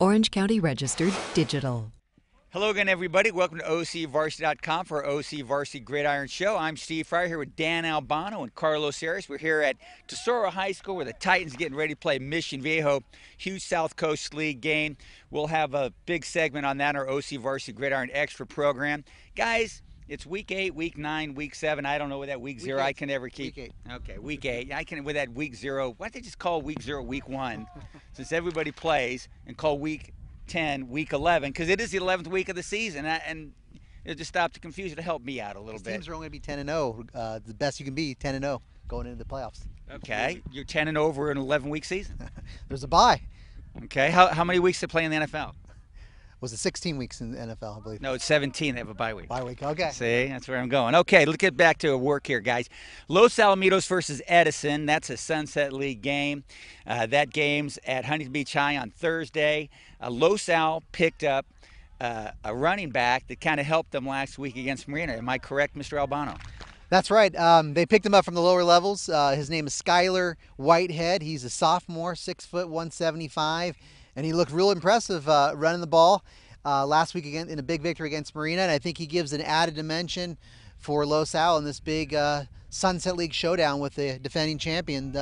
Orange County Registered Digital. Hello again, everybody. Welcome to OCVarsity.com for our OC Varsity Gridiron Show. I'm Steve Fryer here with Dan Albano and Carlos Arias. We're here at Tesoro High School where the Titans getting ready to play Mission Viejo, huge South Coast League game. We'll have a big segment on that in our OC Varsity Gridiron Extra program. Guys, it's week eight, week nine, week seven. I don't know what that week, Week zero. I can never keep. Week eight. Okay, week eight. I can with that week zero. Why don't they just call week zero week one, since everybody plays, and call week ten week eleven because it is the eleventh week of the season, and, and it'll just stop the confusion to help me out a little These bit. teams are only going to be 10 and 0. Uh, the best you can be, 10 and 0, going into the playoffs. Okay, you're ten and over an eleven week season. There's a bye. Okay, how, how many weeks to play in the NFL? Was it 16 weeks in the NFL, I believe? No, it's seventeen. They have a bye week. Bye week. Okay. See, that's where I'm going. Okay, let's get back to work here, guys. Los Alamitos versus Edison. That's a Sunset League game. Uh, that game's at Huntington Beach High on Thursday. Uh, Los Al picked up uh, a running back that kind of helped them last week against Marina. Am I correct, Mr. Albano? That's right. Um, they picked him up from the lower levels. Uh, his name is Skylar Whitehead. He's a sophomore, six foot, 175, and he looked real impressive uh, running the ball uh, last week again in a big victory against Marina. And I think he gives an added dimension for Los Al in this big uh, Sunset League showdown with the defending champion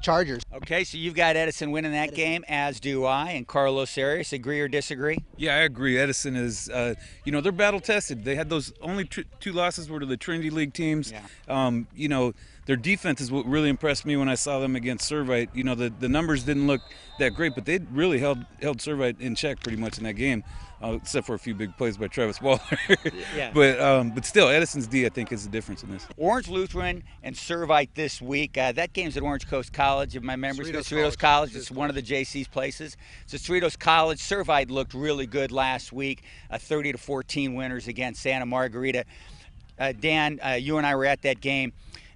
Chargers. Okay, so you've got Edison winning that game, as do I, and Carlos Arias. Agree or disagree? Yeah, I agree. Edison is, uh, you know, they're battle tested. They had those only tr- two losses were to the Trinity League teams. Yeah. Um, you know, their defense is what really impressed me when I saw them against Servite. You know, the, the numbers didn't look that great, but they really held held Servite in check pretty much in that game, uh, except for a few big plays by Travis Waller. Yeah. But um, but still, Edison's D I think is the difference in this. Orange Lutheran and Servite this week. Uh, that game's at Orange Coast College, if my memory's good. Cerritos Cerritos College. College. It's one of the JC's places. So Cerritos College. Servite looked really good last week. Uh, 30 to 14 winners against Santa Margarita. Uh, Dan, uh, you and I were at that game,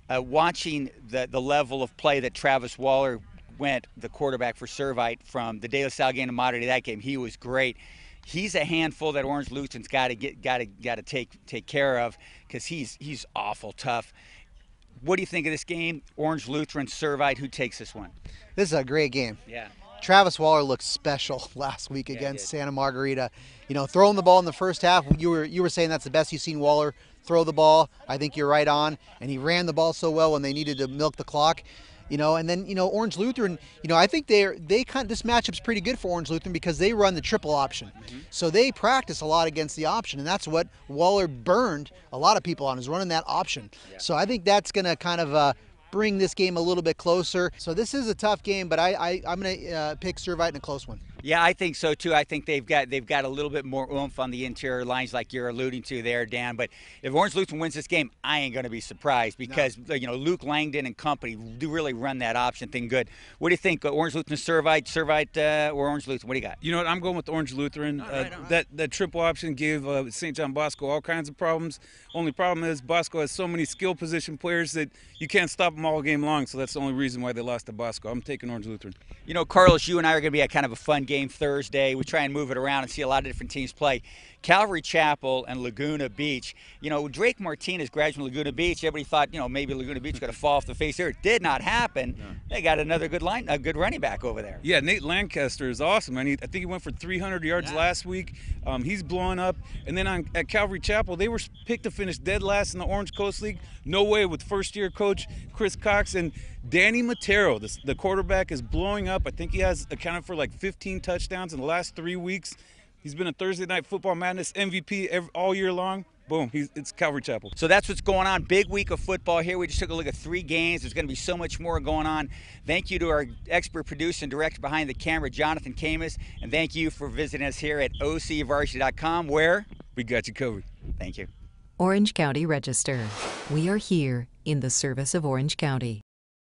uh, watching the the level of play that Travis Waller went, the quarterback for Servite, from the De La Salle game to modern day that game. He was great. He's a handful that Orange Lutheran's got to get, got to, got to take take care of because he's he's awful tough. What do you think of this game? Orange Lutheran, Servite, who takes this one? This is a great game. Yeah. Travis Waller looked special last week he against. Santa Margarita. You know, throwing the ball in the first half, you were you were saying that's the best you've seen Waller throw the ball. I think you're right on. And he ran the ball so well when they needed to milk the clock. You know, and then you know Orange Lutheran. You know, I think they're they kind of, this matchup's pretty good for Orange Lutheran because they run the triple option, so they practice a lot against the option, and that's what Waller burned a lot of people on is running that option. So I think that's going to kind of uh, bring this game a little bit closer. So this is a tough game, but I, I I'm going to uh, pick Servite in a close one. Yeah, I think so too. I think they've got they've got a little bit more oomph on the interior lines, like you're alluding to there, Dan. But if Orange Lutheran wins this game, I ain't going to be surprised because you know Luke Langdon and company do really run that option thing good. What do you think? Uh, Orange Lutheran, Servite, Servite, uh, or Orange Lutheran? What do you got? You know what? I'm going with Orange Lutheran. All uh, right. That that triple option gave uh, St. John Bosco all kinds of problems. Only problem is Bosco has so many skill position players that you can't stop them all game long. So that's the only reason why they lost to Bosco. I'm taking Orange Lutheran. You know, Carlos, you and I are going to be at kind of a fun game Thursday. We try and move it around and see a lot of different teams play. Calvary Chapel and Laguna Beach. You know, Drake Martinez graduated from Laguna Beach. Everybody thought, you know, maybe Laguna Beach going to fall off the face here. It did not happen. They got another good line, a good running back over there. Yeah, Nate Lancaster is awesome. I, mean, I think he went for 300 yards Yeah. last week. Um, he's blowing up. And then on, at Calvary Chapel, they were picked to finish dead last in the Orange Coast League. No way with first-year coach Chris Cox and Danny Matero. The, the quarterback is blowing up. I think he has accounted for like 15 touchdowns in the last three weeks. He's been a Thursday Night Football Madness MVP every, all year long. Boom, he's, it's Calvary Chapel. So that's what's going on. Big week of football here. We just took a look at three games. There's going to be so much more going on. Thank you to our expert producer and director behind the camera, Jonathan Khamis. And thank you for visiting us here at ocvarsity.com, where, We got you covered. thank you. Orange County Register. We are here in the service of Orange County.